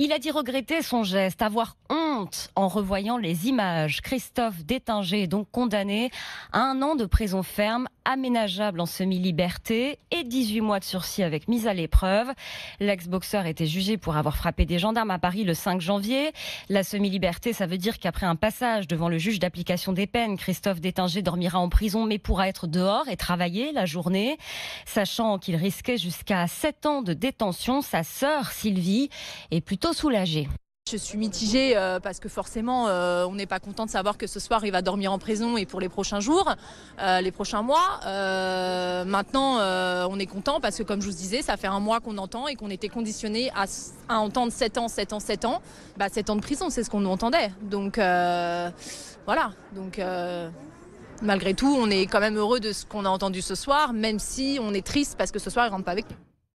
Il a dit regretter son geste, avoir honte en revoyant les images. Christophe Détinger est donc condamné à un an de prison ferme aménageable en semi-liberté et 18 mois de sursis avec mise à l'épreuve. L'ex-boxeur était jugé pour avoir frappé des gendarmes à Paris le 5 janvier. La semi-liberté, ça veut dire qu'après un passage devant le juge d'application des peines, Christophe Détinger dormira en prison mais pourra être dehors et travailler la journée. Sachant qu'il risquait jusqu'à 7 ans de détention, sa sœur Sylvie est plutôt soulagée. Je suis mitigée euh, parce que forcément, euh, on n'est pas content de savoir que ce soir, il va dormir en prison et pour les prochains jours, euh, les prochains mois. maintenant, on est content parce que, comme je vous disais, ça fait un mois qu'on entend et qu'on était conditionné à, entendre 7 ans, 7 ans, 7 ans. Bah, 7 ans de prison, c'est ce qu'on nous entendait. Donc, voilà. Donc, malgré tout, on est quand même heureux de ce qu'on a entendu ce soir, même si on est triste parce que ce soir, il rentre pas avec nous.